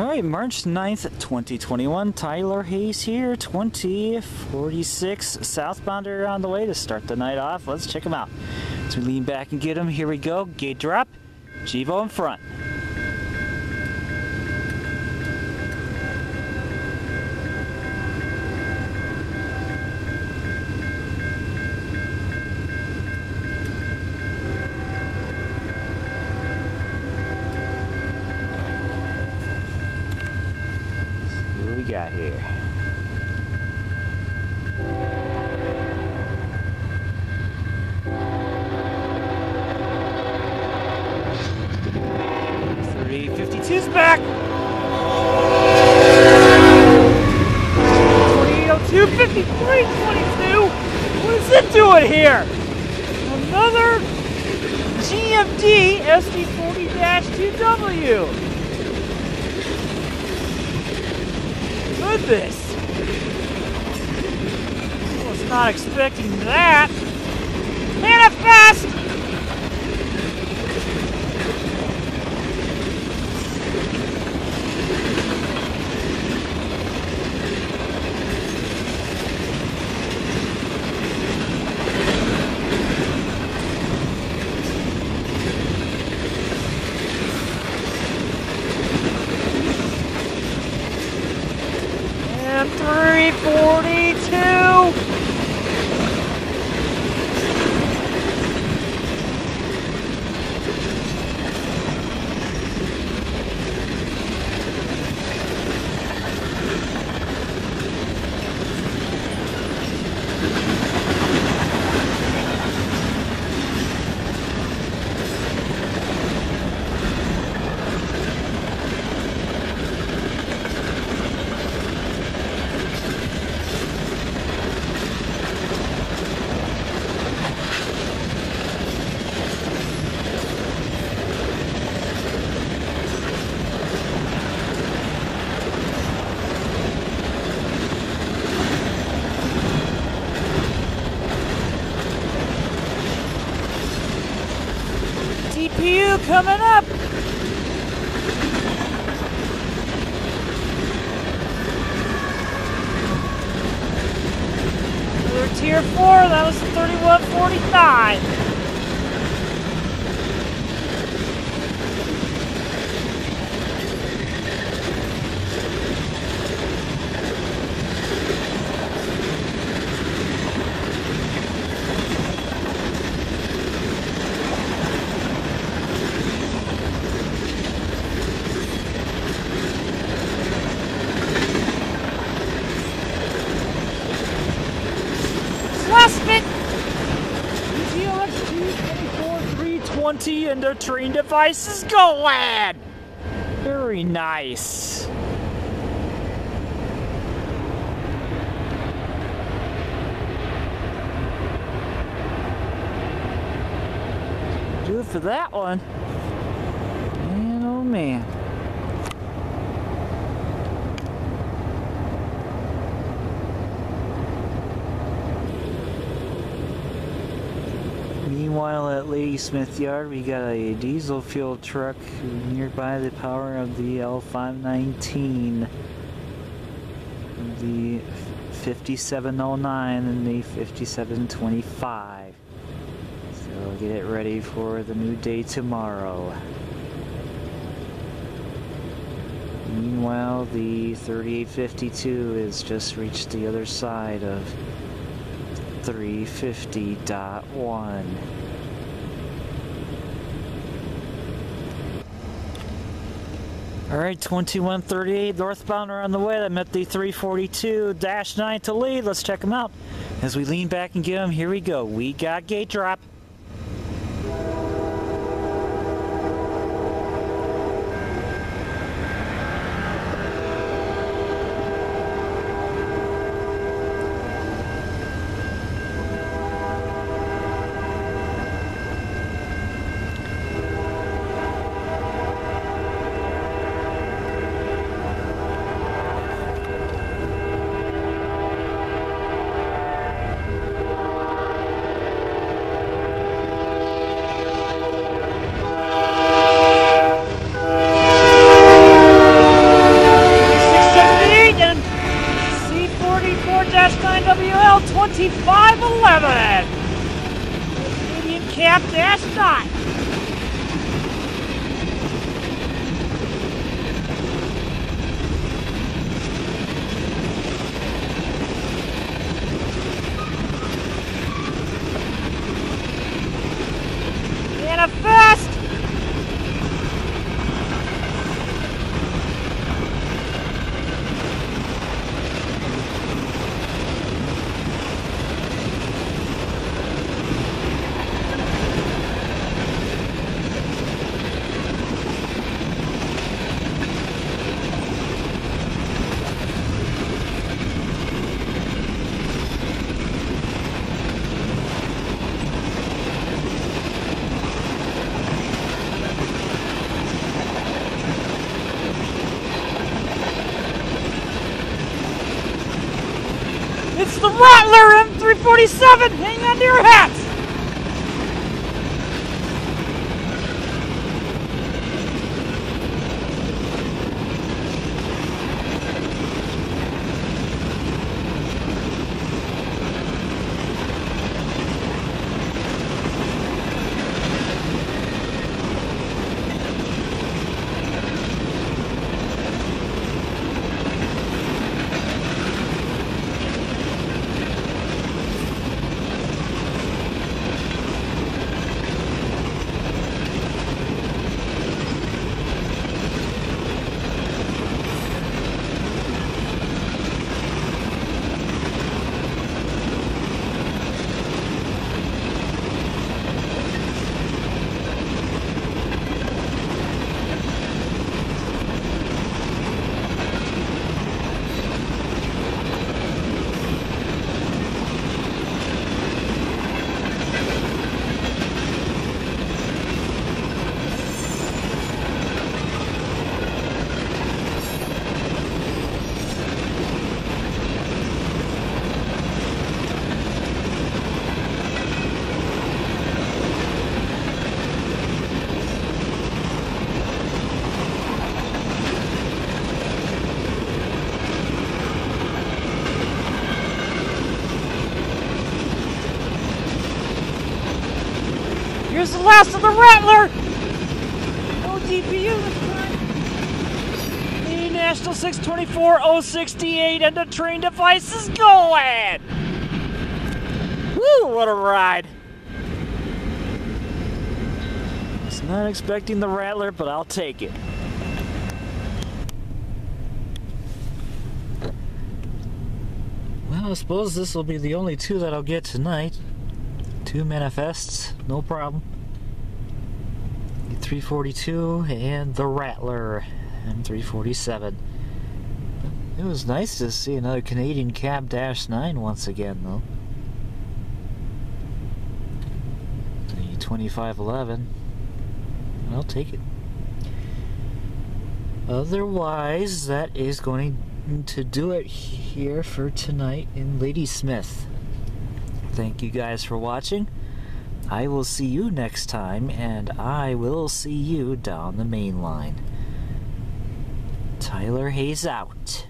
All right, March 9th, 2021. Tyler Hayes here, 2046 southbounder on the way to start the night off. Let's check him out. As we lean back and get him, here we go. Gate drop, Gevo in front. Got here. Three fifty-two's back. Twenty-eight oh two fifty-three twenty-two. What is it doing here? Another GMD SD40-2W. Goodness! Was not expecting that. Manifest! And 342! DPU coming up! Another tier 4, that was 3145. 320 and the train device is going! Very nice. Do it for that one. Man, oh man. At Ladysmith Yard, we got a diesel fuel truck nearby the power of the L519, the 5709, and the 5725. So get it ready for the new day tomorrow. Meanwhile, the 3852 has just reached the other side of 350.1. Alright, 2138 northbound are on the way. That met the 342-9 to lead. Let's check them out. As we lean back and get them, here we go. We got gate drop. It's the Rattler M347! Hang on to your hats! Here's the last of the Rattler! No DPU this time. The National 624-068 and the train device is going! Woo, what a ride! Was not expecting the Rattler, but I'll take it. Well, I suppose this will be the only two that I'll get tonight. Two manifests, no problem. 342 and the Rattler M347. It was nice to see another Canadian Cab Dash 9 once again, though. The 2511. I'll take it. Otherwise, that is going to do it here for tonight in Ladysmith. Thank you guys for watching. I will see you next time, and I will see you down the main line. Tyler Hayes out.